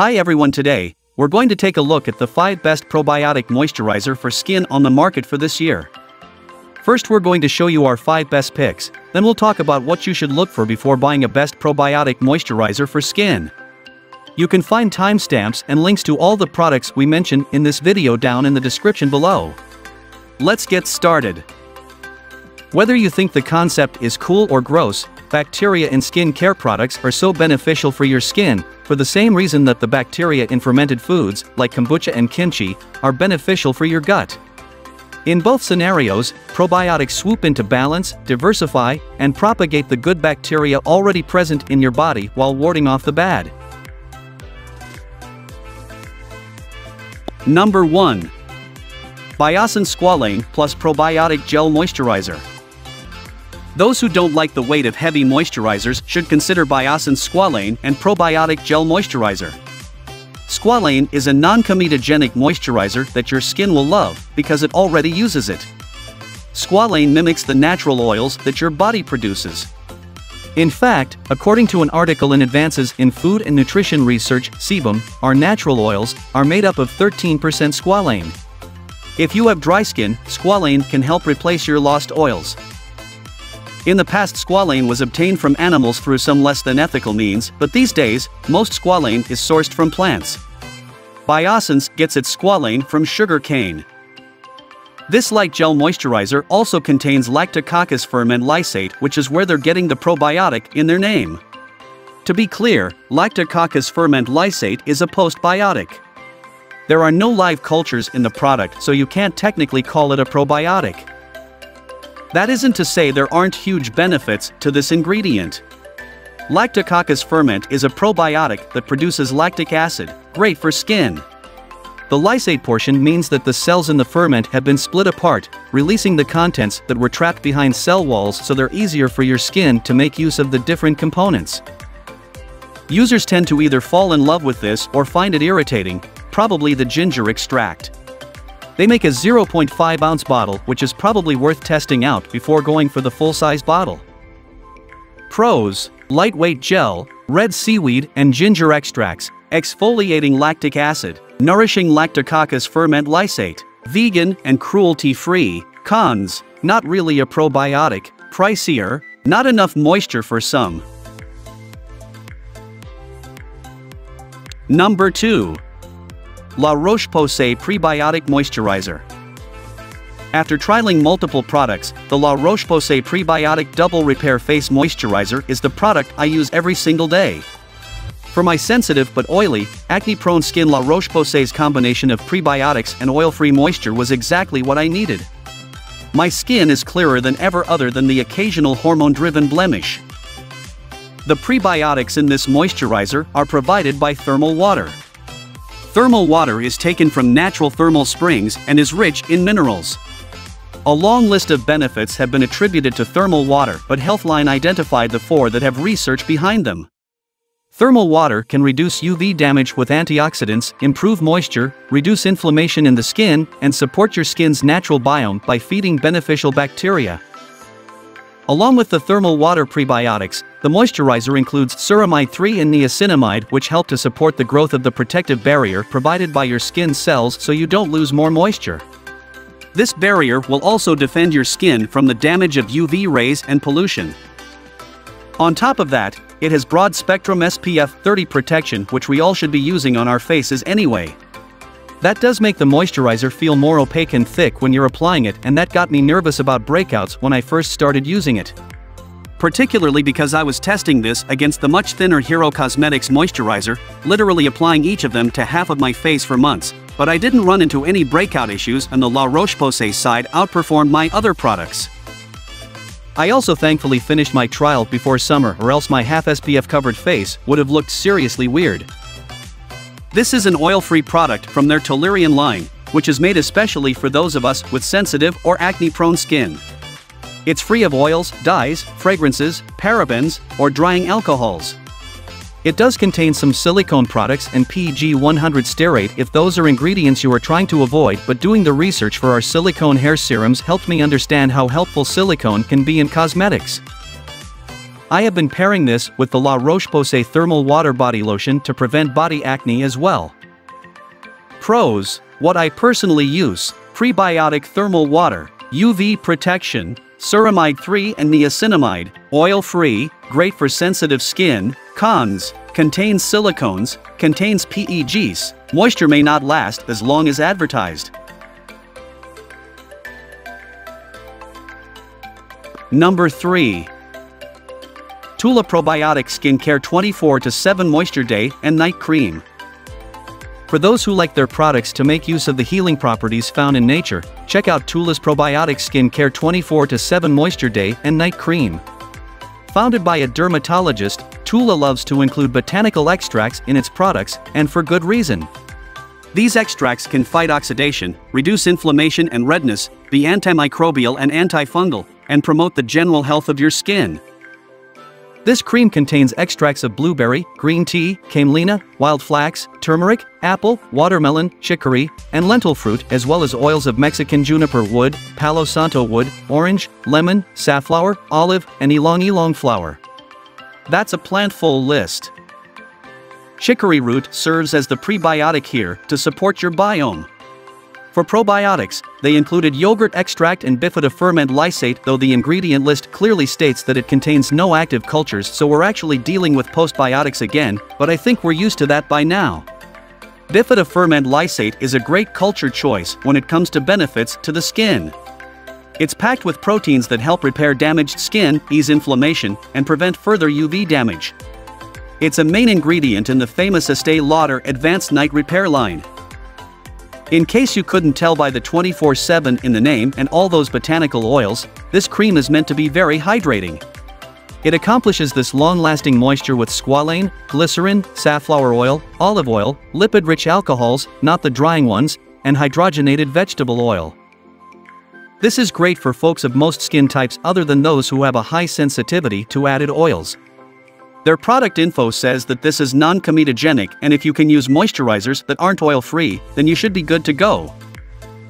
Hi everyone today, we're going to take a look at the 5 best probiotic moisturizer for skin on the market for this year. First we're going to show you our 5 best picks, then we'll talk about what you should look for before buying a best probiotic moisturizer for skin. You can find timestamps and links to all the products we mention in this video down in the description below. Let's get started. Whether you think the concept is cool or gross, bacteria in skin care products are so beneficial for your skin, for the same reason that the bacteria in fermented foods, like kombucha and kimchi, are beneficial for your gut. In both scenarios, probiotics swoop in to balance, diversify, and propagate the good bacteria already present in your body while warding off the bad. Number 1. Biossance Squalane Plus Probiotic Gel Moisturizer. Those who don't like the weight of heavy moisturizers should consider Biossance Squalane and Probiotic Gel Moisturizer. Squalane is a non-comedogenic moisturizer that your skin will love because it already uses it. Squalane mimics the natural oils that your body produces. In fact, according to an article in Advances in Food and Nutrition Research, sebum, our natural oils, are made up of 13% squalane. If you have dry skin, squalane can help replace your lost oils. In the past squalane was obtained from animals through some less than ethical means, but these days, most squalane is sourced from plants. Biossance gets its squalane from sugar cane. This light gel moisturizer also contains lactococcus ferment lysate which is where they're getting the probiotic in their name. To be clear, lactococcus ferment lysate is a postbiotic. There are no live cultures in the product so you can't technically call it a probiotic. That isn't to say there aren't huge benefits to this ingredient. Lactococcus ferment is a probiotic that produces lactic acid, great for skin. The lysate portion means that the cells in the ferment have been split apart, releasing the contents that were trapped behind cell walls so they're easier for your skin to make use of the different components. Users tend to either fall in love with this or find it irritating, probably the ginger extract. They make a 0.5 ounce bottle which is probably worth testing out before going for the full-size bottle. Pros, lightweight gel, red seaweed and ginger extracts, exfoliating lactic acid, nourishing lactococcus ferment lysate, vegan and cruelty-free. Cons, not really a probiotic, pricier, not enough moisture for some. Number 2. La Roche-Posay Prebiotic Moisturizer. After trialing multiple products, the La Roche-Posay Prebiotic Double Repair Face Moisturizer is the product I use every single day. For my sensitive but oily, acne-prone skin La Roche-Posay's combination of prebiotics and oil-free moisture was exactly what I needed. My skin is clearer than ever other than the occasional hormone-driven blemish. The prebiotics in this moisturizer are provided by thermal water. Thermal water is taken from natural thermal springs and is rich in minerals. A long list of benefits have been attributed to thermal water but Healthline identified the four that have research behind them. Thermal water can reduce UV damage with antioxidants, improve moisture, reduce inflammation in the skin, and support your skin's natural biome by feeding beneficial bacteria. Along with the thermal water prebiotics, the moisturizer includes ceramide 3 and niacinamide which help to support the growth of the protective barrier provided by your skin cells so you don't lose more moisture. This barrier will also defend your skin from the damage of UV rays and pollution. On top of that, it has broad spectrum SPF 30 protection which we all should be using on our faces anyway. That does make the moisturizer feel more opaque and thick when you're applying it and that got me nervous about breakouts when I first started using it. Particularly because I was testing this against the much thinner Hero Cosmetics moisturizer, literally applying each of them to half of my face for months, but I didn't run into any breakout issues and the La Roche-Posay side outperformed my other products. I also thankfully finished my trial before summer or else my half SPF covered face would have looked seriously weird. This is an oil-free product from their Toleriane line, which is made especially for those of us with sensitive or acne-prone skin. It's free of oils, dyes, fragrances, parabens, or drying alcohols. It does contain some silicone products and PEG 100 stearate if those are ingredients you are trying to avoid but doing the research for our silicone hair serums helped me understand how helpful silicone can be in cosmetics. I have been pairing this with the La Roche-Posay Thermal Water Body Lotion to prevent body acne as well. Pros, what I personally use, prebiotic thermal water, UV protection, ceramide 3 and niacinamide, oil-free, great for sensitive skin, cons, contains silicones, contains PEGs, moisture may not last as long as advertised. Number 3. Tula Probiotic Skincare 24 to 7 Moisture Day and Night Cream. For those who like their products to make use of the healing properties found in nature, check out Tula's Probiotic Skin Care 24-7 Moisture Day and Night Cream. Founded by a dermatologist, Tula loves to include botanical extracts in its products, and for good reason. These extracts can fight oxidation, reduce inflammation and redness, be antimicrobial and antifungal, and promote the general health of your skin. This cream contains extracts of blueberry, green tea, camelina, wild flax, turmeric, apple, watermelon, chicory, and lentil fruit as well as oils of Mexican juniper wood, palo santo wood, orange, lemon, safflower, olive, and ylang ylang flower. That's a plant full list. Chicory root serves as the prebiotic here to support your biome. For probiotics, they included yogurt extract and bifida ferment lysate though the ingredient list clearly states that it contains no active cultures so we're actually dealing with postbiotics again, but I think we're used to that by now. Bifida ferment lysate is a great culture choice when it comes to benefits to the skin. It's packed with proteins that help repair damaged skin, ease inflammation, and prevent further UV damage. It's a main ingredient in the famous Estee Lauder Advanced Night Repair line. In case you couldn't tell by the 24-7 in the name and all those botanical oils, this cream is meant to be very hydrating. It accomplishes this long-lasting moisture with squalane, glycerin, safflower oil, olive oil, lipid-rich alcohols, not the drying ones, and hydrogenated vegetable oil. This is great for folks of most skin types other than those who have a high sensitivity to added oils. Their product info says that this is non-comedogenic and if you can use moisturizers that aren't oil-free, then you should be good to go.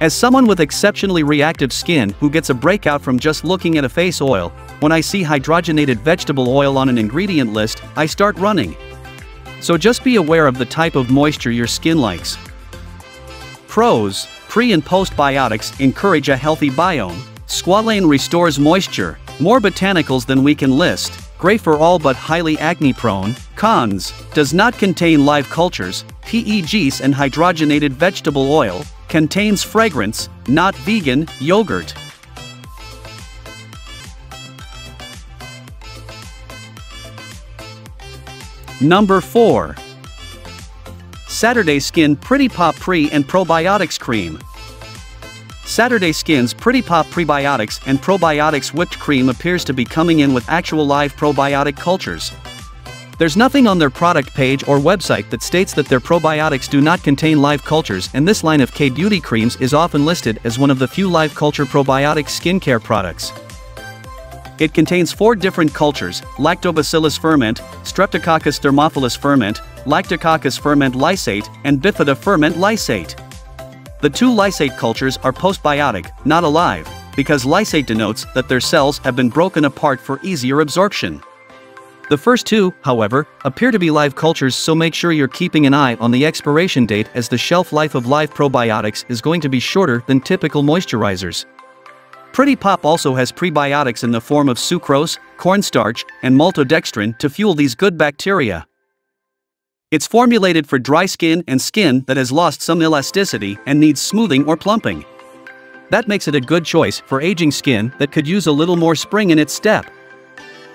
As someone with exceptionally reactive skin who gets a breakout from just looking at a face oil, when I see hydrogenated vegetable oil on an ingredient list, I start running. So just be aware of the type of moisture your skin likes. Pros, pre and postbiotics encourage a healthy biome. Squalane restores moisture, more botanicals than we can list great for all but highly acne-prone. Cons, does not contain live cultures, PEGs and hydrogenated vegetable oil, contains fragrance, not vegan, yogurt. Number 4. Saturday Skin Pretty Pop Pre and Probiotics Cream. Saturday Skin's Pretty Pop Prebiotics and Probiotics Whipped Cream appears to be coming in with actual live probiotic cultures. There's nothing on their product page or website that states that their probiotics do not contain live cultures and this line of K-Beauty creams is often listed as one of the few live culture probiotic skincare products. It contains four different cultures, Lactobacillus ferment, Streptococcus thermophilus ferment, Lactococcus ferment lysate, and Bifida ferment lysate. The two lysate cultures are postbiotic, not alive, because lysate denotes that their cells have been broken apart for easier absorption. The first two, however, appear to be live cultures so make sure you're keeping an eye on the expiration date as the shelf life of live probiotics is going to be shorter than typical moisturizers. Pretty Pop also has prebiotics in the form of sucrose, cornstarch, and maltodextrin to fuel these good bacteria. It's formulated for dry skin and skin that has lost some elasticity and needs smoothing or plumping. That makes it a good choice for aging skin that could use a little more spring in its step.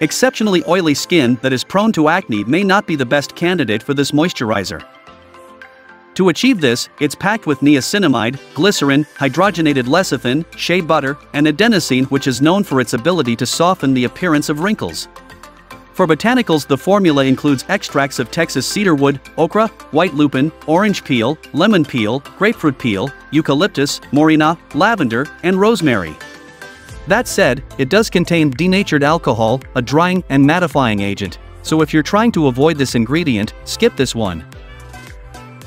Exceptionally oily skin that is prone to acne may not be the best candidate for this moisturizer. To achieve this, it's packed with niacinamide, glycerin, hydrogenated lecithin, shea butter, and adenosine which is known for its ability to soften the appearance of wrinkles. For botanicals the formula includes extracts of Texas cedarwood, okra, white lupin, orange peel, lemon peel, grapefruit peel, eucalyptus, morena, lavender, and rosemary. That said, it does contain denatured alcohol, a drying and mattifying agent, so if you're trying to avoid this ingredient, skip this one.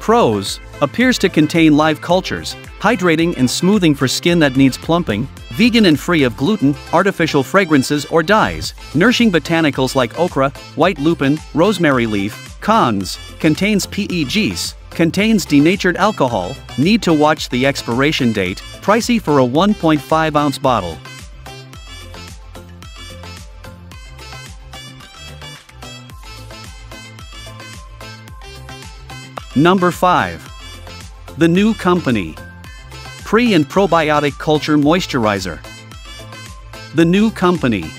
Pros appears to contain live cultures, hydrating and smoothing for skin that needs plumping, Vegan and free of gluten, artificial fragrances or dyes. Nourishing botanicals like okra, white lupin, rosemary leaf. Cons. Contains PEGs. Contains denatured alcohol. Need to watch the expiration date. Pricey for a 1.5 ounce bottle. Number 5. The new company. Pre and Probiotic Culture Moisturizer. The new company.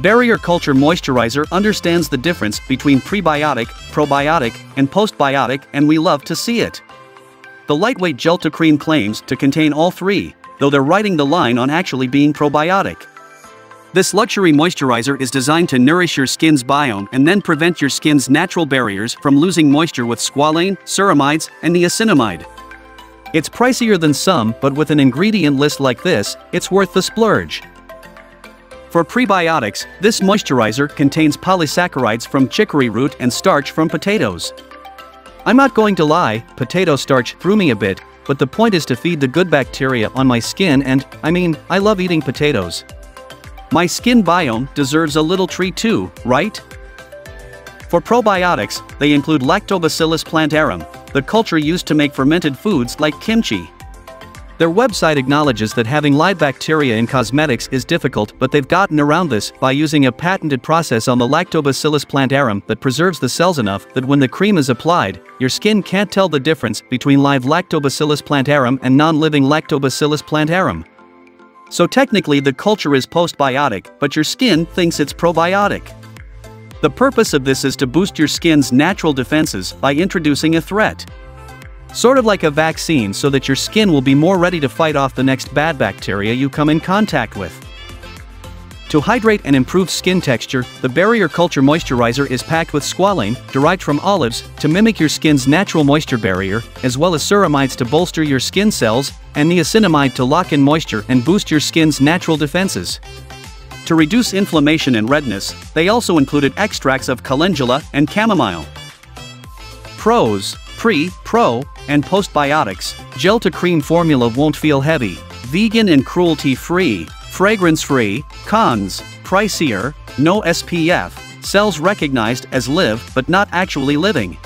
Barrier Culture Moisturizer understands the difference between prebiotic, probiotic, and postbiotic, and we love to see it. The lightweight gel to cream claims to contain all three, though they're writing the line on actually being probiotic. This luxury moisturizer is designed to nourish your skin's biome and then prevent your skin's natural barriers from losing moisture with squalane, ceramides, and niacinamide. It's pricier than some, but with an ingredient list like this, it's worth the splurge. For prebiotics, this moisturizer contains polysaccharides from chicory root and starch from potatoes. I'm not going to lie, potato starch threw me a bit, but the point is to feed the good bacteria on my skin and, I mean, I love eating potatoes. My skin biome deserves a little treat too, right? For probiotics, they include Lactobacillus plantarum, the culture used to make fermented foods like kimchi. Their website acknowledges that having live bacteria in cosmetics is difficult but they've gotten around this by using a patented process on the Lactobacillus plantarum that preserves the cells enough that when the cream is applied, your skin can't tell the difference between live Lactobacillus plantarum and non-living Lactobacillus plantarum. So technically the culture is postbiotic, but your skin thinks it's probiotic. The purpose of this is to boost your skin's natural defenses by introducing a threat. Sort of like a vaccine so that your skin will be more ready to fight off the next bad bacteria you come in contact with. To hydrate and improve skin texture, the Barrier Culture Moisturizer is packed with squalane, derived from olives, to mimic your skin's natural moisture barrier, as well as ceramides to bolster your skin cells, and niacinamide to lock in moisture and boost your skin's natural defenses. To reduce inflammation and redness, they also included extracts of calendula and chamomile. Pros, pre, pro, and postbiotics, gel to cream formula won't feel heavy, vegan and cruelty-free, Fragrance-free, cons, pricier, no SPF, cells recognized as live but not actually living.